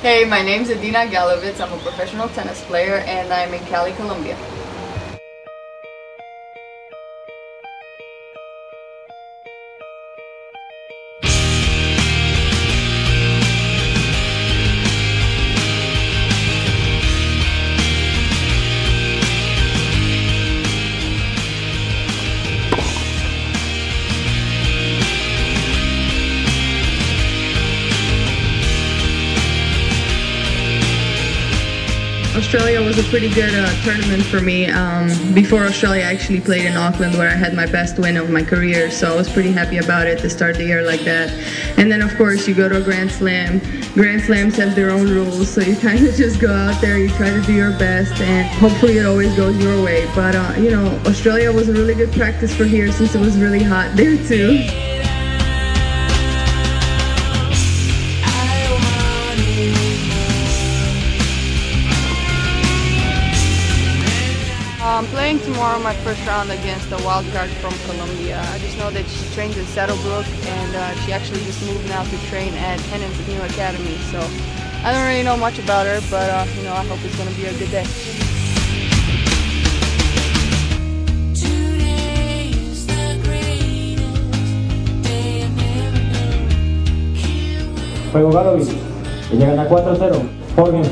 Hey, my name is Edina Gallovits. I'm a professional tennis player and I'm in Cali, Colombia. Australia was a pretty good uh, tournament for me. Um, before Australia, I actually played in Auckland where I had my best win of my career, so I was pretty happy about it to start the year like that. And then, of course, you go to a Grand Slam. Grand Slams have their own rules, so you kind of just go out there, you try to do your best, and hopefully it always goes your way. But, uh, you know, Australia was a really good practice for here since it was really hot there too. I'm playing tomorrow my first round against a wild card from Colombia. I just know that she trains in Saddlebrook and uh, she actually just moved now to train at Hennon's New Academy. So I don't really know much about her, but uh, you know I hope it's going to be a good day. Juego Gallovits. Y llegan a 4-0. Four games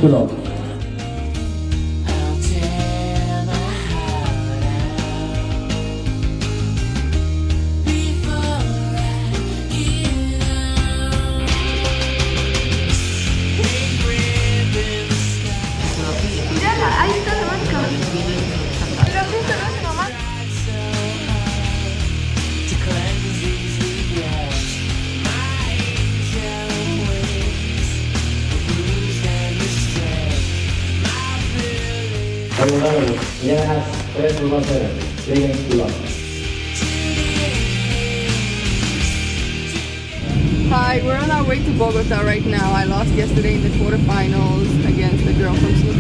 Gallovits. Y llegan a 3-1-0. Three games to love. Hi, we're on our way to Bogota right now. I lost yesterday in the quarterfinals against the girl from Slovenia.